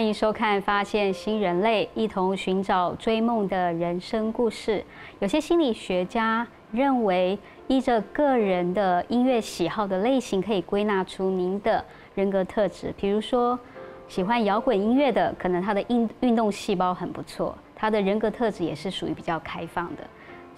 欢迎收看《发现新人类》，一同寻找追梦的人生故事。有些心理学家认为，依着个人的音乐喜好的类型，可以归纳出您的人格特质。比如说，喜欢摇滚音乐的，可能他的运运动细胞很不错，他的人格特质也是属于比较开放的。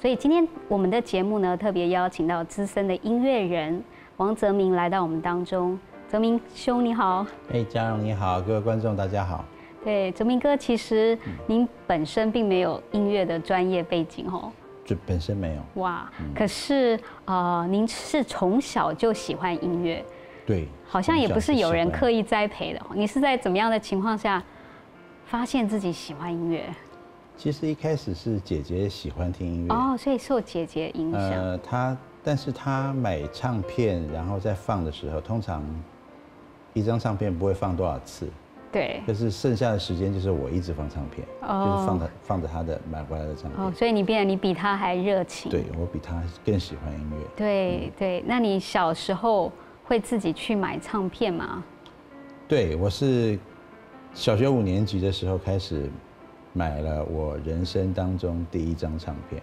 所以今天我们的节目呢，特别邀请到资深的音乐人王泽明来到我们当中。泽明兄你好，哎，嘉荣你好，各位观众大家好。对，泽明哥，其实您本身并没有音乐的专业背景哦。就本身没有。哇，可是呃，您是从小就喜欢音乐？对。好像也不是有人刻意栽培的。你是在怎么样的情况下发现自己喜欢音乐？其实一开始是姐姐喜欢听音乐哦，所以受姐姐影响。呃，她，但是她买唱片然后再放的时候，通常。一张唱片不会放多少次，对，就是剩下的时间就是我一直放唱片，哦就是放着放着他的买回来的唱片。哦，所以你变得你比他还热情。对，我比他更喜欢音乐。对对，那你小时候会自己去买唱片吗？对，我是小学五年级的时候开始买了我人生当中第一张唱片。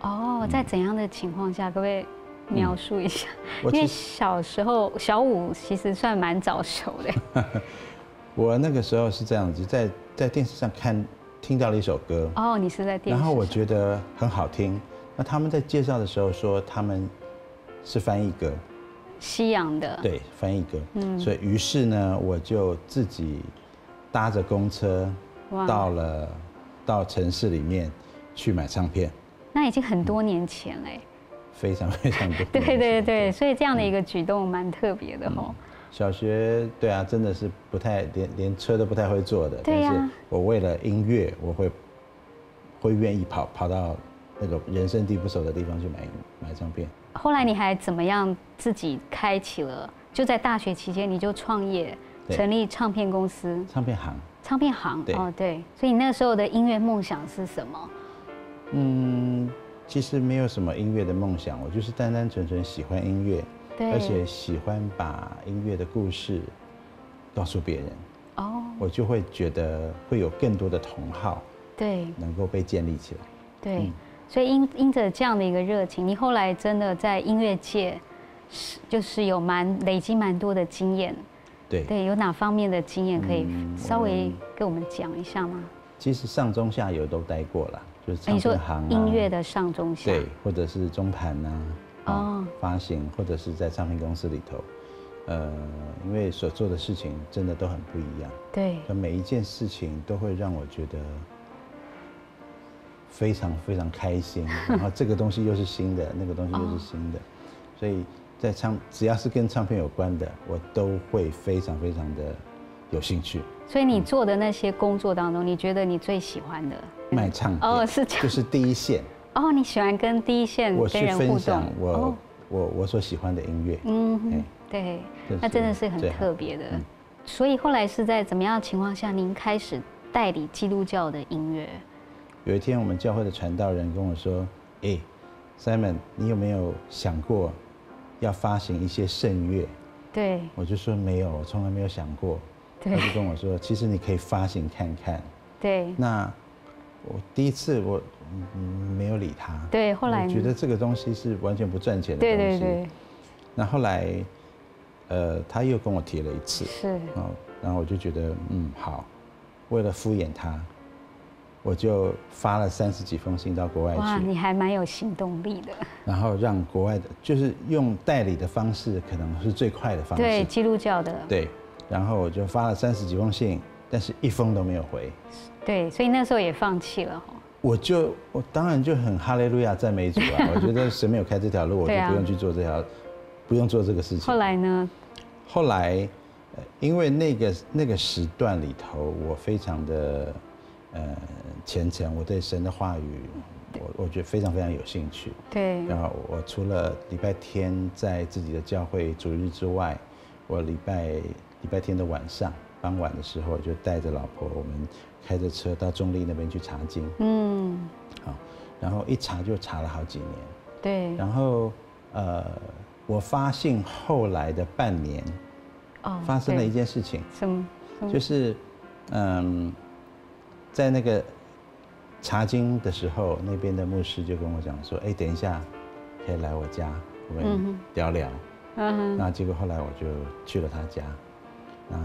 哦，在怎样的情况下，各位？描述一下，因为小时候小五其实算蛮早熟的。我那个时候是这样子，在在电视上看听到了一首歌。哦，你是在电视。然后我觉得很好听。那他们在介绍的时候说他们是翻译歌，西洋的。对，翻译歌。嗯。所以于是呢，我就自己搭着公车到了到城市里面去买唱片。那已经很多年前嘞。非常非常多，对对对，所以这样的一个举动蛮特别的哦。小学对啊，真的是不太连连车都不太会坐的，但是我为了音乐，我会会愿意跑跑到那个人生地不熟的地方去买买唱片。后来你还怎么样自己开启了？就在大学期间你就创业，成立唱片公司，唱片行，唱片行哦对。所以你那时候的音乐梦想是什么？嗯。其实没有什么音乐的梦想，我就是单单纯纯喜欢音乐，而且喜欢把音乐的故事告诉别人。哦，我就会觉得会有更多的同好，对，能够被建立起来。对，所以因因着这样的一个热情，你后来真的在音乐界是就是有蛮累积蛮多的经验。对对，有哪方面的经验可以稍微跟我们讲一下吗？其实上中下游都待过了。就是唱片行音乐的上中下，对，或者是中盘呐，哦，发行或者是在唱片公司里头，呃，因为所做的事情真的都很不一样，对，每一件事情都会让我觉得非常非常开心，然后这个东西又是新的，那个东西又是新的，所以在唱只要是跟唱片有关的，我都会非常非常的有兴趣。所以你做的那些工作当中，你觉得你最喜欢的？卖唱哦，是这样，就是第一线哦。你喜欢跟第一线跟人互动，我我我所喜欢的音乐，嗯，对，那真的是很特别的。所以后来是在怎么样的情况下，您开始代理基督教的音乐？有一天，我们教会的传道人跟我说：“哎，Simon，你有没有想过要发行一些圣乐？”对，我就说没有，我从来没有想过。他就跟我说：“其实你可以发行看看。”对，那。我第一次我没有理他，对，后来觉得这个东西是完全不赚钱的东西。对对对。那后来，呃，他又跟我提了一次，是，哦，然后我就觉得，嗯，好，为了敷衍他，我就发了三十几封信到国外去。哇，你还蛮有行动力的。然后让国外的，就是用代理的方式，可能是最快的方式。对，基督教的。对，然后我就发了三十几封信，但是一封都没有回。对，所以那时候也放弃了哈。我就我当然就很哈利路亚赞美主啊！我觉得神没有开这条路，我就不用去做这条，不用做这个事情。后来呢？后来，因为那个那个时段里头，我非常的呃虔诚，我对神的话语，我我觉得非常非常有兴趣。对。然后我除了礼拜天在自己的教会主日之外，我礼拜礼拜天的晚上。傍晚的时候，就带着老婆，我们开着车到中立那边去查经。嗯，好，然后一查就查了好几年。对。然后，呃，我发现后来的半年，哦，发生了一件事情。什么？就是嗯，在那个查经的时候，那边的牧师就跟我讲说：“哎，等一下可以来我家，我们聊聊。”嗯哼。那结果后来我就去了他家，那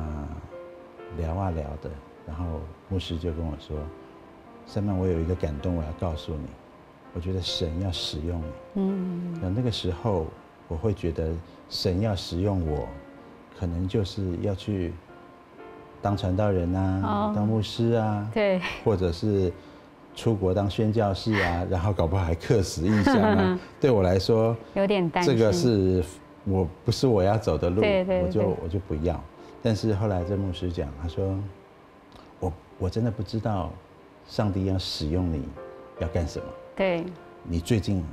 聊啊聊的，然后牧师就跟我说：“三曼，我有一个感动，我要告诉你，我觉得神要使用你。”嗯。那那个时候我会觉得神要使用我，可能就是要去。当传道人啊，当牧师啊，对，或者是出国当宣教士啊，然后搞不好还客死异乡啊。对我来说，有点担心。这个是我不是我要走的路，对对，我就我就不要。但是后来这牧师讲，他说，我我真的不知道上帝要使用你要干什么。对，你最近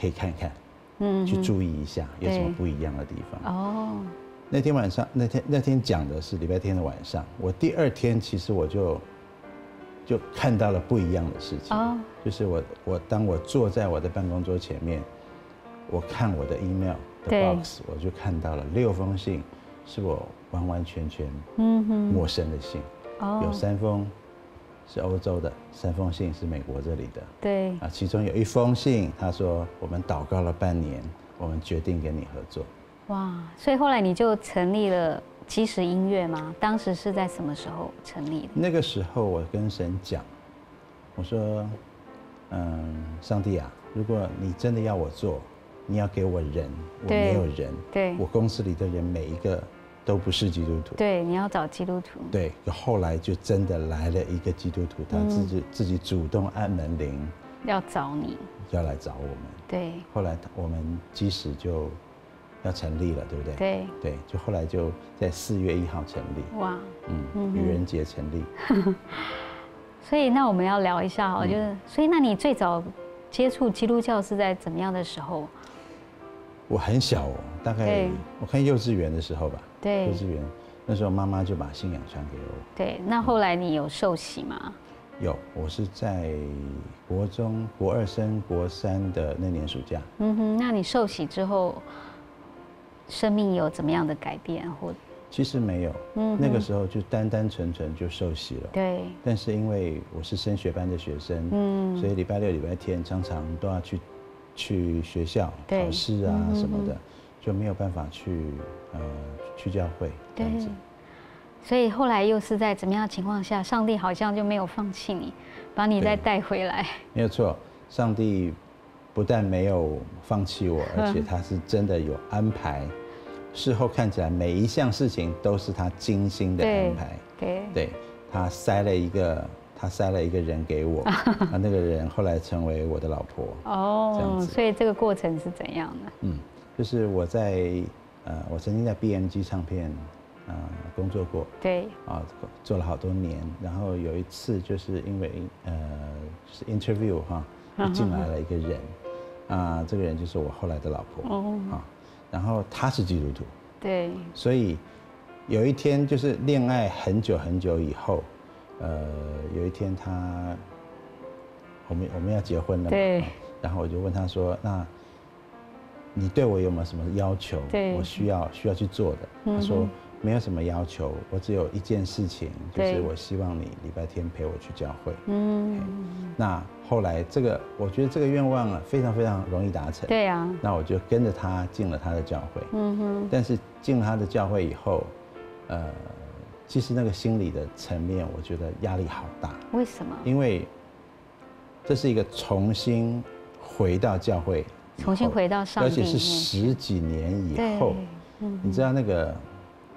可以看看，嗯，去注意一下有什么不一样的地方。哦。那天晚上，那天那天讲的是礼拜天的晚上。我第二天其实我就就看到了不一样的事情。哦。就是我我当我坐在我的办公桌前面，我看我的 email 的 box，我就看到了六封信，是我完完全全陌生的信。哦。有三封是欧洲的，三封信是美国这里的。对。啊，其中有一封信，他说我们祷告了半年，我们决定跟你合作。哇，所以后来你就成立了基石音乐吗？当时是在什么时候成立的？那个时候我跟神讲，我说，嗯，上帝啊，如果你真的要我做，你要给我人，我没有人，对，我公司里的人每一个都不是基督徒，对，你要找基督徒，对，后来就真的来了一个基督徒，他自己自己主动按门铃，要找你，要来找我们，对，后来我们即使就。要成立了，对不对？对对，就后来就在四月一号成立。哇，嗯，愚人节成立。所以那我们要聊一下哦，就是所以那你最早接触基督教是在怎么样的时候？我很小哦，大概我看幼稚园的时候吧。对，幼稚园那时候妈妈就把信仰传给我。对，那后来你有受洗吗？有，我是在国中国二升国三的那年暑假。嗯哼，那你受洗之后？生命有怎么样的改变？或其实没有，嗯，那个时候就单单纯纯就受洗了。对。但是因为我是升学班的学生，嗯，所以礼拜六、礼拜天常常都要去去学校考试啊什么的，就没有办法去呃去教会这样子。所以后来又是在怎么样情况下，上帝好像就没有放弃你，把你再带回来。没有错，上帝不但没有放弃我，而且他是真的有安排。事后看起来，每一项事情都是他精心的安排。对，对他塞了一个，他塞了一个人给我，啊，那个人后来成为我的老婆。哦，这样子。所以这个过程是怎样的？嗯，就是我在呃，我曾经在 BMG 唱片啊工作过。对。啊，做了好多年，然后有一次就是因为呃，就是 interview 哈，进来了一个人，啊，这个人就是我后来的老婆。哦。啊。然后他是基督徒，对，所以有一天就是恋爱很久很久以后，呃，有一天他，我们我们要结婚了嘛，对，然后我就问他说：“那你对我有没有什么要求？我需要需要去做的？”他说。没有什么要求，我只有一件事情，就是我希望你礼拜天陪我去教会。嗯，那后来这个，我觉得这个愿望啊，非常非常容易达成。对呀，那我就跟着他进了他的教会。嗯哼。但是进了他的教会以后，呃，其实那个心理的层面，我觉得压力好大。为什么？因为这是一个重新回到教会，重新回到上帝，而且是十几年以后。嗯，你知道那个。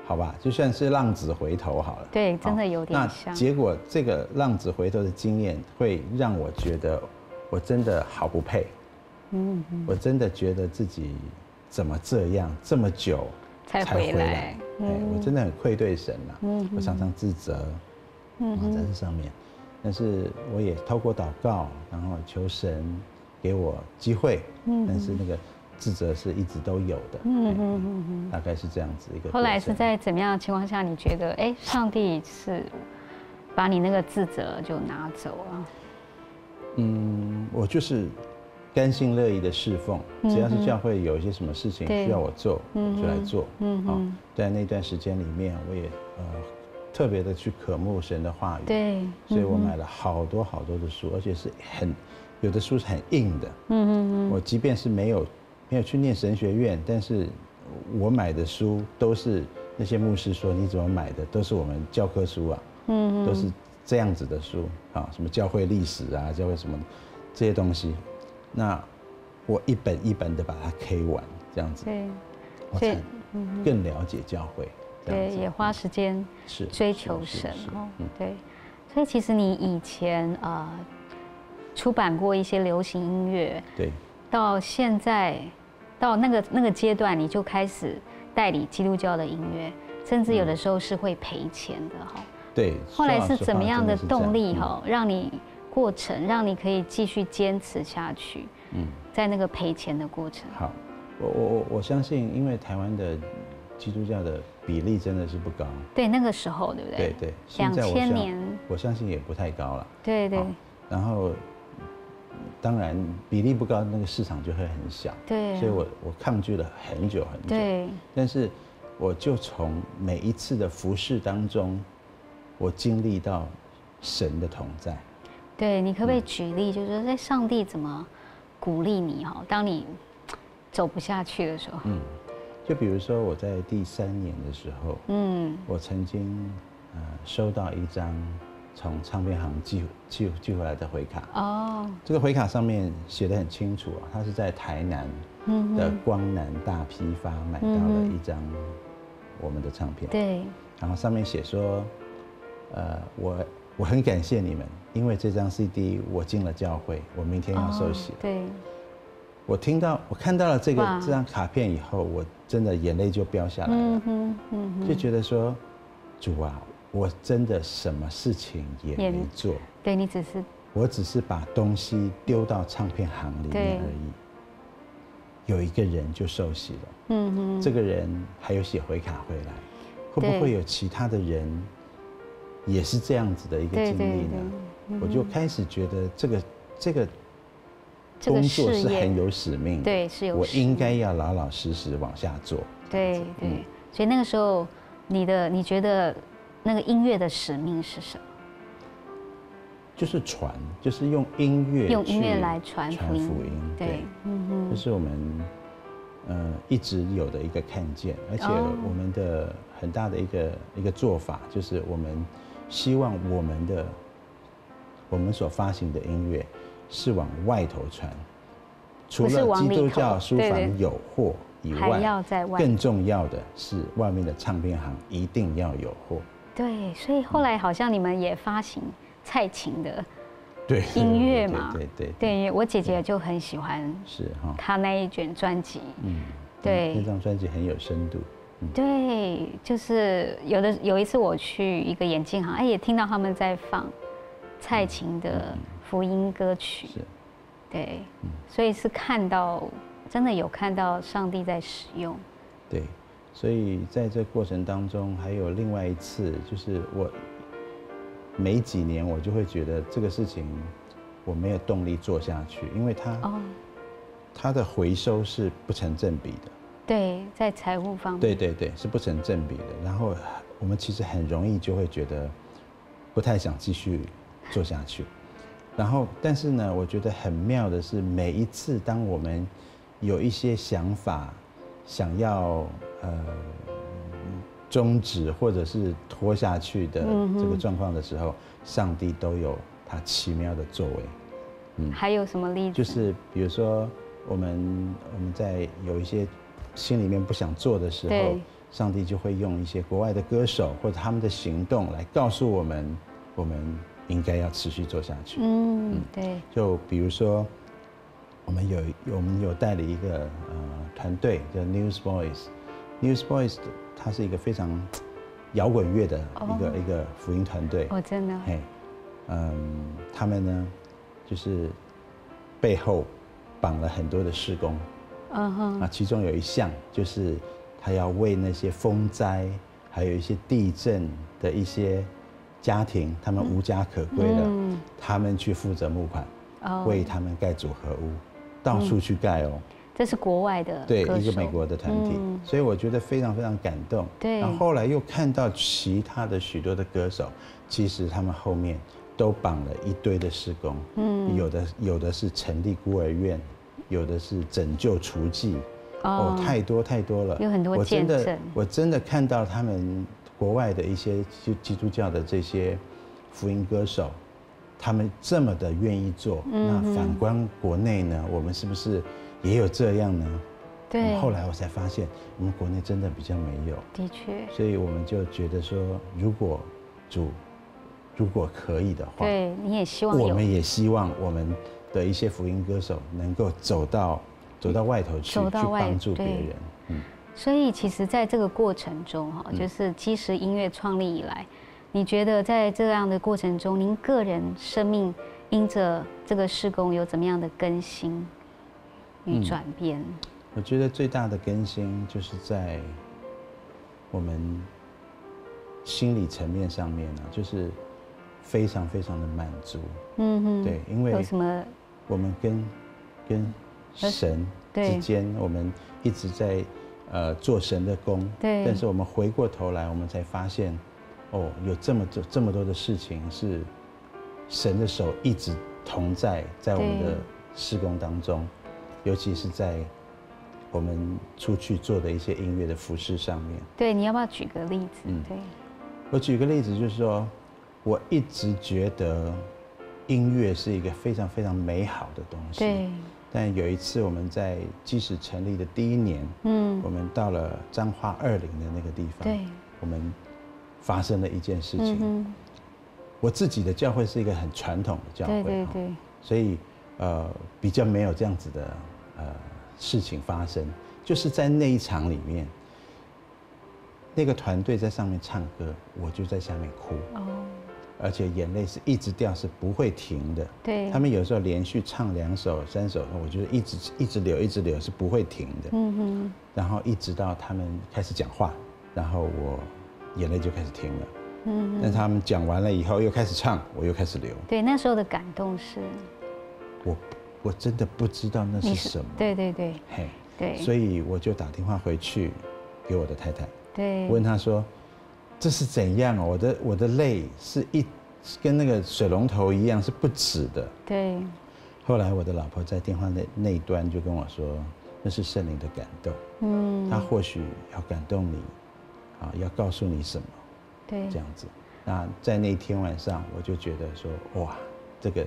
好吧，就算是浪子回头好了。对，真的有点像。那结果这个浪子回头的经验，会让我觉得我真的好不配。嗯。我真的觉得自己怎么这样这么久才回来？哎，我真的很愧对神了。嗯。我常常自责。嗯。在这上面，但是我也透过祷告，然后求神给我机会。嗯。但是那个。自责是一直都有的，嗯嗯嗯嗯，大概是这样子一个。后来是在怎么样的情况下，你觉得哎，上帝是把你那个自责就拿走了？嗯，我就是甘心乐意的侍奉，只要是教会有一些什么事情需要我做，我就来做。嗯嗯，在那段时间里面，我也呃特别的去渴慕神的话语，对，所以我买了好多好多的书，而且是很有的书是很硬的。嗯嗯嗯。我即便是没有没有去念神学院，但是我买的书都是那些牧师说你怎么买的，都是我们教科书啊。嗯嗯。都是这样子的书啊，什么教会历史啊，教会什么这些东西，那我一本一本的把它 K 完，这样子。对。我才更了解教会。对，也花时间追求神哦。对，所以其实你以前呃出版过一些流行音乐，对，到现在到那个那个阶段，你就开始代理基督教的音乐，甚至有的时候是会赔钱的哈。对。后来是怎么样的动力哈，让你过程让你可以继续坚持下去？嗯，在那个赔钱的过程。好，我我我我相信，因为台湾的基督教的。比例真的是不高，对那个时候，对不对？对对，两千年，我相信也不太高了。对对。然后，当然比例不高，那个市场就会很小。对。所以我我抗拒了很久很久。对。但是，我就从每一次的服饰当中，我经历到神的同在。对，你可不可以举例，就是说在上帝怎么鼓励你哈？当你走不下去的时候。嗯。就比如说我在第三年的时候，嗯，我曾经呃收到一张从唱片行寄寄寄回来的回卡，哦，这个回卡上面写的很清楚啊，他是在台南的光南大批发买到了一张我们的唱片，对，然后上面写说，呃，我我很感谢你们，因为这张 CD 我进了教会，我明天要受洗，对。我听到，我看到了这个这张卡片以后，我真的眼泪就飙下来了，嗯嗯就觉得说，主啊，我真的什么事情也没做，对你只是，我只是把东西丢到唱片行里面而已。有一个人就受洗了，嗯哼，这个人还有写回卡回来，会不会有其他的人也是这样子的一个经历呢？我就开始觉得这个这个。工作是很有使命，对，是有。我应该要老老实实往下做。对对，所以那个时候，你的你觉得那个音乐的使命是什么？就是传，就是用音乐用音乐来传传福音。对，嗯哼，这是我们呃一直有的一个看见，而且我们的很大的一个一个做法，就是我们希望我们的我们所发行的音乐。是往外头传，除了基督教书房有货以外，要在外更重要的是外面的唱片行一定要有货。对，所以后来好像你们也发行蔡琴的对音乐嘛，对对对，我姐姐就很喜欢，是哈，她那一卷专辑，嗯，对，那张专辑很有深度。对，就是有的有一次我去一个眼镜行，哎，也听到他们在放蔡琴的。福音歌曲，是，对，所以是看到真的有看到上帝在使用，对，所以在这过程当中还有另外一次，就是我每几年我就会觉得这个事情我没有动力做下去，因为它哦，它的回收是不成正比的，对，在财务方面，对对对，是不成正比的。然后我们其实很容易就会觉得不太想继续做下去。然后，但是呢，我觉得很妙的是，每一次当我们有一些想法，想要呃终止或者是拖下去的这个状况的时候，上帝都有他奇妙的作为。嗯，还有什么例子？就是比如说，我们我们在有一些心里面不想做的时候，上帝就会用一些国外的歌手或者他们的行动来告诉我们，我们。应该要持续做下去。嗯，对。就比如说，我们有我们有带了一个呃团队叫 Newsboys，Newsboys 它是一个非常摇滚乐的一个一个福音团队。哦，真的。嘿，嗯，他们呢，就是背后绑了很多的施工。嗯哼。啊，其中有一项就是他要为那些风灾，还有一些地震的一些。家庭他们无家可归了，他们去负责募款，为他们盖组合屋，到处去盖哦。这是国外的对一个美国的团体，嗯。所以我觉得非常非常感动。对。然后后来又看到其他的许多的歌手，其实他们后面都绑了一堆的施工，嗯，有的有的是成立孤儿院，有的是拯救雏妓，哦，太多太多了，有很多我真的我真的看到他们国外的一些基基督教的这些福音歌手，他们这么的愿意做，嗯那反观国内呢，我们是不是也有这样呢？对。嗯，后来我才发现，我们国内真的比较没有，的确，所以我们就觉得说，如果主如果可以的话，对，你也希望我们也希望我们的一些福音歌手能够走到走到外头去，去帮助别人。嗯，所以其实，在这个过程中，哈，就是基石音乐创立以来，你觉得在这样的过程中，您个人生命因着这个施工有怎么样的更新与转变？我觉得最大的更新就是在我们心理层面上面呢、就是非常非常的满足。嗯哼，对，因为有什么？我们跟跟神之间，我们一直在呃做神的工，对但是我们回过头来，我们才发现，哦，有这么多这么多的事情是神的手一直同在在我们的施工当中，尤其是在我们出去做的一些音乐的服饰上面。对，你要不要举个例子？嗯对，我举个例子，就是说，我一直觉得音乐是一个非常非常美好的东西。对，但有一次我们在即使成立的第一年，嗯。我，们到了彰化二林的那个地方，对，我们发生了一件事嗯情。哼，我自己的教会是一个很传统的教会，对对对，所以呃比较没有这样子的呃事情发生，就是在那一场里面，那个团队在上面唱歌，我就在下面哭，哦，而且眼泪是一直掉，是不会停的。对，他们有时候连续唱两首、三首，我觉得一直一直流，一直流是不会停的。嗯哼，然后一直到他们开始讲话，然后我眼泪就开始停了。嗯，但他们讲完了以后又开始唱，我又开始流。对，那时候的感动是，我我真的不知道那是什么。对对对嘿，对，所以我就打电话回去给我的太太，对，问她说：“这是怎样哦？我的我的泪是一跟那个水龙头一样是不止的。对，”后来我的老婆在电话那那一端就跟我说：“那是圣灵的感动，嗯，他或许要感动你，啊，要告诉你什么对这，样子。”那在那一天晚上，我就觉得说：“哇，这个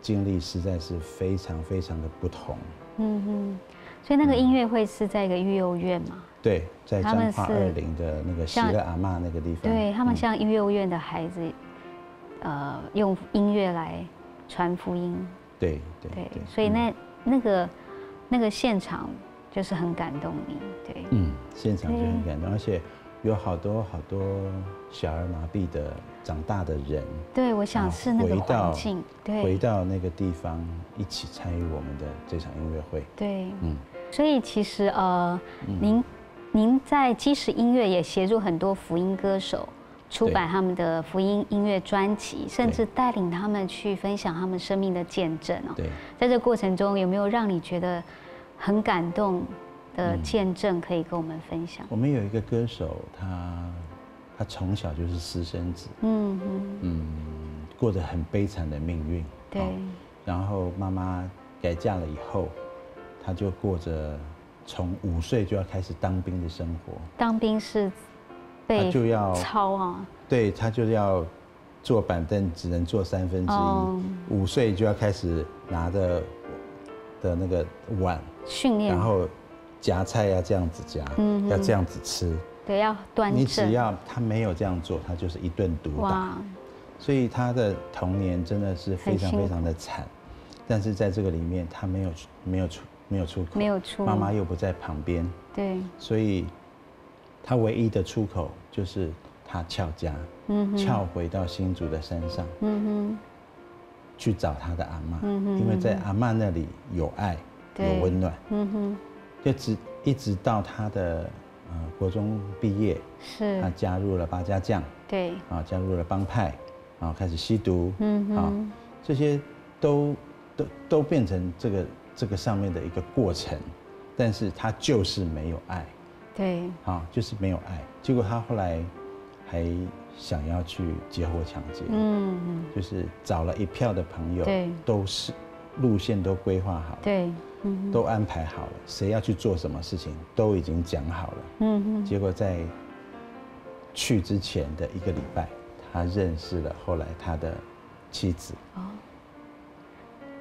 经历实在是非常非常的不同。”嗯哼，所以那个音乐会是在一个育幼院嘛？对，在彰化二林的那个喜像乐阿嬷那个地方，对他们嗯像育幼院的孩子，呃，用音乐来传福音，对对对对，，所以那那个那个现场就是很感动你，对，嗯，现场就很感动，而且有好多好多小儿麻痹的长大的人，对，我想啊是那个环境，回到那个地方一起参与我们的这场音乐会，对，嗯，所以其实呃，您您在基石音乐也协助很多福音歌手出版他们的福音音乐专辑，甚至对带领他们去分享他们生命的见证哦。对，在这个过程中，有没有让你觉得很感动的嗯。见证可以跟我们分享？我们有一个歌手，他他从小就是私生子，嗯嗯，嗯，过着很悲惨的命运，对。哦然后妈妈改嫁了以后，他就过着从五岁就要开始当兵的生活，当兵是被他就要操啊，对他就要坐板凳，只能坐三分之哦一。五岁就要开始拿着的那个碗，训练然，后夹菜要这样子夹，嗯要这样子吃。对，要端你只。要他没有这样做，他就是一顿毒打。所以他的童年真的是非常非常的惨。但是在这个里面，他没有没有出没有出口，没有出。妈妈又不在旁边，对，所以他唯一的出口就是他翘家，嗯哼，翘回到新竹的山上嗯哼。去找他的阿妈，嗯哼因为在阿妈那里有爱有温暖，哼，嗯哼，就直一直到他的呃国中毕业，是。他，加入了八家将对，啊，加入了帮派啊，开始吸毒，啊嗯哼，这些都都都变成这个这个上面的一个过程，但是他就是没有爱，对，啊，就是没有爱。结果他后来还想要去结伙抢劫，嗯嗯，就是找了一票的朋友，对。都是路线都规划好了，对，嗯。都安排好了，谁要去做什么事情都已经讲好了。嗯嗯，结果在去之前的一个礼拜，他认识了后来他的妻子，哦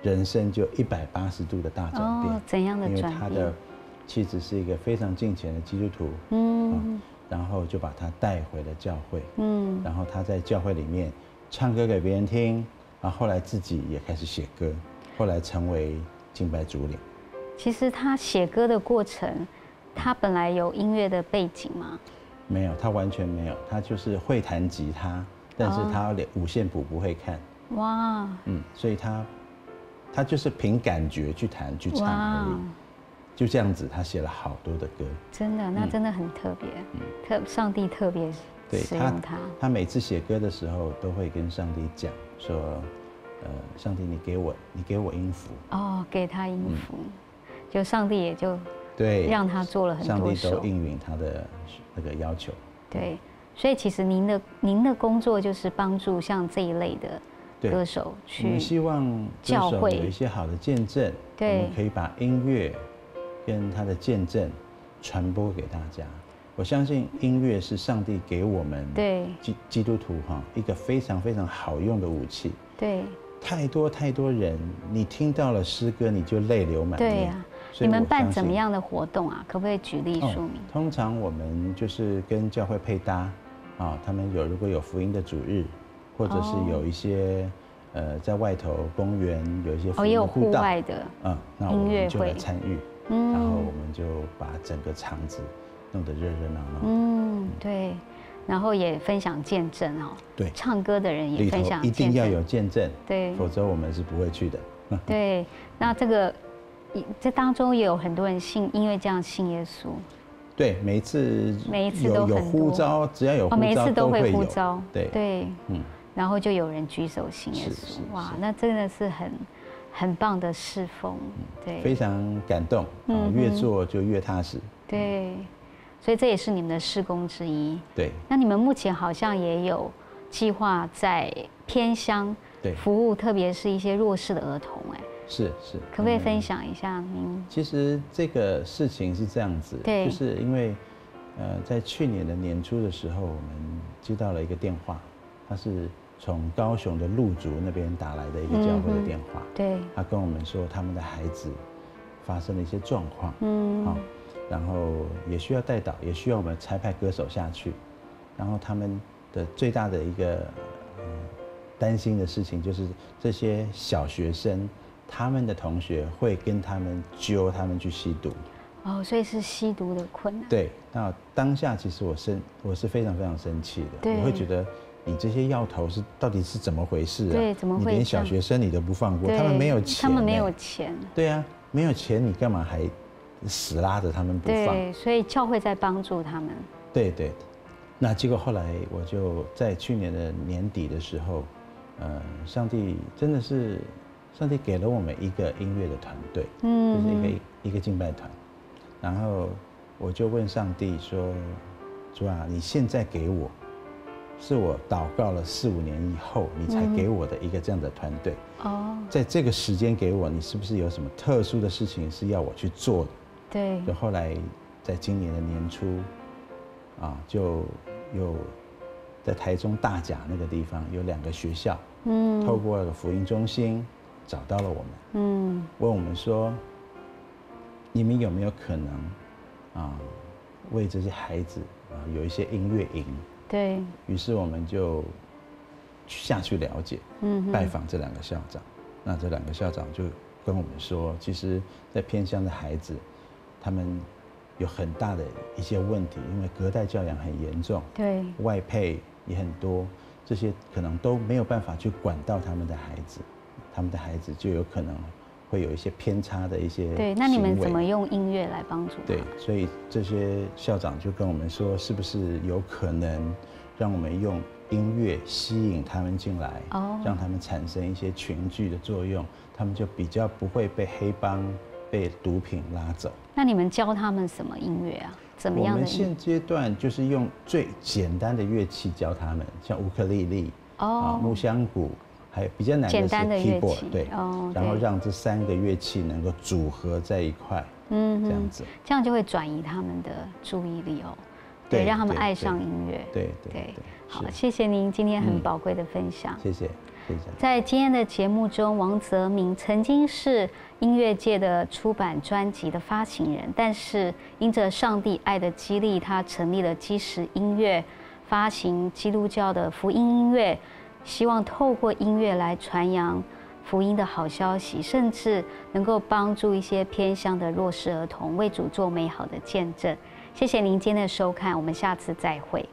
人生就一百八十度的大转变。哦，怎样的因为转变他的？妻子是一个非常敬虔的基督徒，嗯然后就把他带回了教会，嗯，然后他在教会里面唱歌给别人听，然后后来自己也开始写歌，后来成为敬拜主领。其实他写歌的过程，他本来有音乐的背景吗？没有，他完全没有，他就是会弹吉他，但是哦他连五线谱不会看，哇嗯，所以他他就是凭感觉去弹去唱而已，，就这样子，他写了好多的歌。真的，那真的很特别，特上帝特别嗯对他。使用他，他每次写歌的时候都会跟上帝讲说，呃，上帝你给我你给我音符，哦，给他音符，就上帝也就对，让他做了很多上帝都，应允他的那个要求。对，所以其实您的您的工作就是帮助像这一类的对歌手我们去，希望歌手教会有一些好的见证，对我们可以把音乐跟他的见证传播给大家。我相信音乐是上帝给我们对基基督徒哈一个非常非常好用的武器。对太多太多人，你听到了诗歌你就泪流满面。对呀，你们办怎么样的活动啊？可不可以举例哦说明？通常我们就是跟教会配搭，啊，他们有如果有福音的主日，或者是哦。有一些、呃在外头公园有一些福哦，也有户外的，嗯，那我音乐们就来会。参与，嗯。然后嗯我们就把整个场子弄得热热闹闹，嗯，对，然后也分享见证哦，对，唱歌的人也分享一定要，有见证，对。否则我们是不会去的。对，那这个这当中也有很多人信，因为这样信耶稣，对，每一次每一次都有呼召，只要有哦，呼召每一次都会呼召，对对，嗯，然后就有人举手信耶是稣是，哇，那真的是很很棒的侍奉，对，非常感动，啊嗯，越做就越踏实，对，所以这也是你们的施工之一。对。那你们目前好像也有计划在偏乡对，服务，特别是一些弱势的儿童，哎，是是，可不可以嗯分享一下您？其实这个事情是这样子，对。就是因为，呃，在去年的年初的时候，我们接到了一个电话，他是从高雄的鹿竹那边打来的一个教会的电话，对，他跟我们说他们的孩子发生了一些状况，嗯，好，然后也需要带导，也需要我们差派歌手下去，然后他们的最大的一个呃担心的事情就是这些小学生，他们的同学会跟他们揪他们去吸毒。哦，所以是吸毒的困难。对，那当下其实我生我是非常非常生气的，我会觉得你这些药头是到底是怎么回事啊？对怎么你连小学生你都不放过，他们没有钱，他们没有。钱。对啊，没有钱你干嘛还死拉着他们不放？对，所以教会在帮助他们。对对，那结果后来我就在去年的年底的时候，呃，上帝真的是，上帝给了我们一个音乐的团队，嗯就是一嗯，个一个敬拜团，然后我就问上帝说，主啊，你现在给我，是我祷告了四五年以后，你才给我的一个这样的团队，哦，在这个时间给我，你是不是有什么特殊的事情是要我去做的？对，就后来在今年的年初，啊，就有在台中大甲那个地方有两个学校，嗯，透过了福音中心找到了我们，嗯，问我们说，你们有没有可能啊，为这些孩子啊有一些音乐营？对，于是我们就下去了解，嗯，拜访这两个校长。那这两个校长就跟我们说，其实，在偏乡的孩子，他们有很大的一些问题，因为隔代教养很严重，对，外配也很多，这些可能都没有办法去管到他们的孩子，他们的孩子就有可能会有一些偏差的一些对，那你们怎么用音乐来帮助？对，所以这些校长就跟我们说，是不是有可能让我们用音乐吸引他们进来，哦让他们产生一些群聚的作用，他们就比较不会被黑帮、被毒品拉走。那你们教他们什么音乐啊？怎么样的现阶段就是用最简单的乐器教他们，像乌克丽丽、啊哦木箱鼓，还有比较难的是简单的乐 keyboard，器对，哦然后让这三个乐器能够组合在一块，嗯哼，这样子。这样就会转移他们的注意力哦，对让他们爱上音乐。对对对对，好，是谢谢您今天很嗯宝贵的分享。谢谢。在今天的节目中，王泽明曾经是音乐界的出版专辑的发行人，但是因着上帝爱的激励，他成立了基石音乐，发行基督教的福音音乐，希望透过音乐来传扬福音的好消息，甚至能够帮助一些偏乡的弱势儿童为主做美好的见证。谢谢您今天的收看，我们下次再会。